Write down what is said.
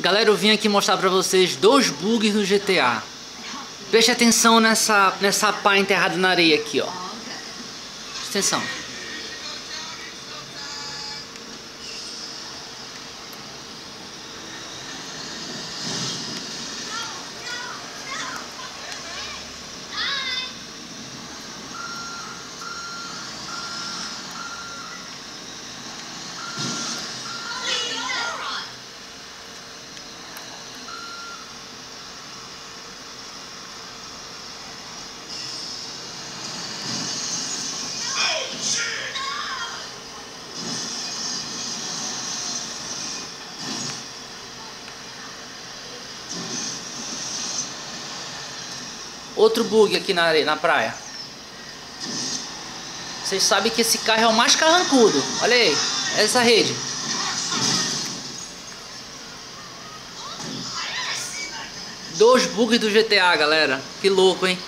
Galera, eu vim aqui mostrar pra vocês dois bugs no GTA. Preste atenção nessa, nessa pá enterrada na areia aqui, ó. Preste atenção. Outro bug aqui na areia, na praia. Vocês sabem que esse carro é o mais carrancudo. Olha aí, essa rede. Dois bugs do GTA, galera. Que louco, hein?